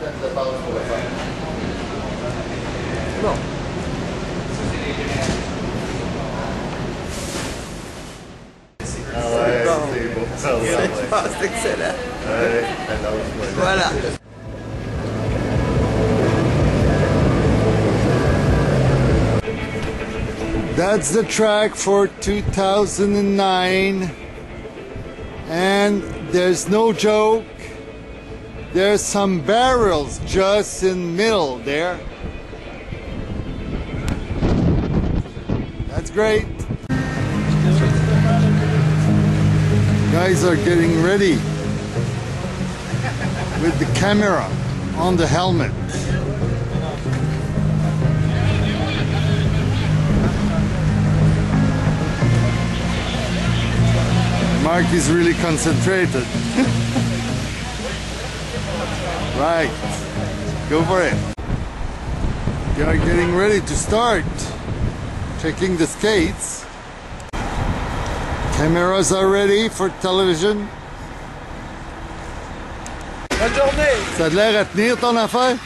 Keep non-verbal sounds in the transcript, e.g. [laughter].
that's No. Ah voilà. That's the track for 2009 and there's no joke there's some barrels just in middle there. That's great. Guys are getting ready with the camera on the helmet. Marc is really concentrated. [laughs] right. Go for it. They are getting ready to start. Checking the skates. Cameras are ready for television. Bonne journée! Ça a l'air à tenir ton affaire?